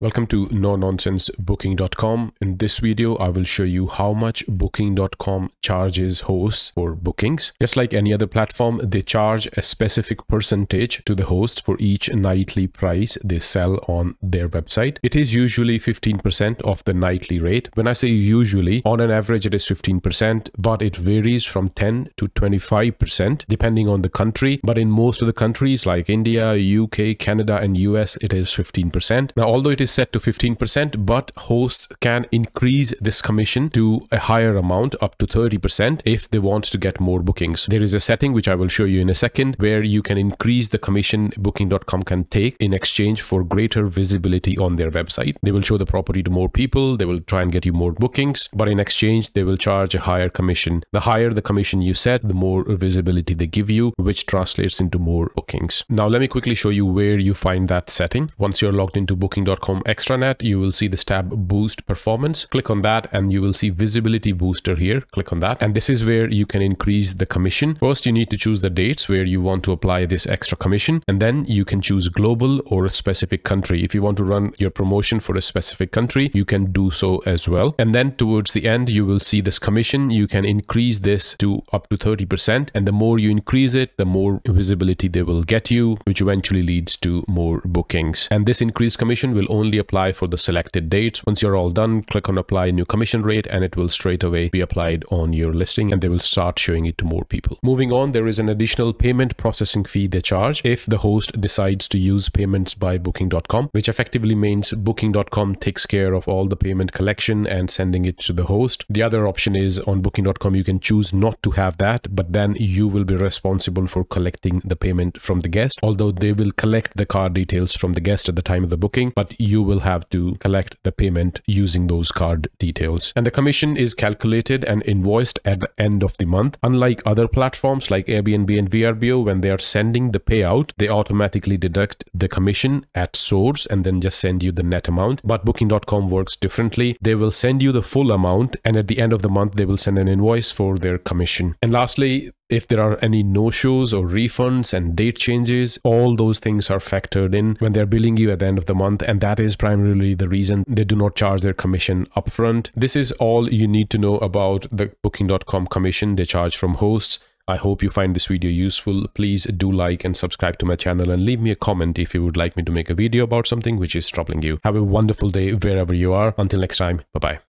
Welcome to no nonsense booking.com. In this video, I will show you how much booking.com charges hosts for bookings. Just like any other platform, they charge a specific percentage to the host for each nightly price they sell on their website. It is usually 15% of the nightly rate. When I say usually, on an average, it is 15%, but it varies from 10 to 25% depending on the country. But in most of the countries like India, UK, Canada, and US, it is 15%. Now, although it is is set to 15%, but hosts can increase this commission to a higher amount up to 30% if they want to get more bookings. There is a setting which I will show you in a second where you can increase the commission booking.com can take in exchange for greater visibility on their website. They will show the property to more people, they will try and get you more bookings, but in exchange they will charge a higher commission. The higher the commission you set, the more visibility they give you, which translates into more bookings. Now let me quickly show you where you find that setting. Once you're logged into booking.com extranet you will see this tab boost performance. Click on that and you will see visibility booster here. Click on that. And this is where you can increase the commission. First you need to choose the dates where you want to apply this extra commission. And then you can choose global or a specific country. If you want to run your promotion for a specific country you can do so as well. And then towards the end you will see this commission. You can increase this to up to 30% and the more you increase it the more visibility they will get you which eventually leads to more bookings. And this increased commission will only only apply for the selected dates. Once you're all done, click on apply new commission rate and it will straight away be applied on your listing and they will start showing it to more people. Moving on, there is an additional payment processing fee they charge if the host decides to use payments by booking.com, which effectively means booking.com takes care of all the payment collection and sending it to the host. The other option is on booking.com, you can choose not to have that, but then you will be responsible for collecting the payment from the guest, although they will collect the card details from the guest at the time of the booking, but you you will have to collect the payment using those card details. And the commission is calculated and invoiced at the end of the month. Unlike other platforms like Airbnb and VRBO, when they are sending the payout, they automatically deduct the commission at source and then just send you the net amount. But booking.com works differently. They will send you the full amount and at the end of the month, they will send an invoice for their commission. And lastly, if there are any no-shows or refunds and date changes, all those things are factored in when they're billing you at the end of the month. And that is primarily the reason they do not charge their commission upfront. This is all you need to know about the booking.com commission they charge from hosts. I hope you find this video useful. Please do like and subscribe to my channel and leave me a comment if you would like me to make a video about something which is troubling you. Have a wonderful day wherever you are. Until next time, bye-bye.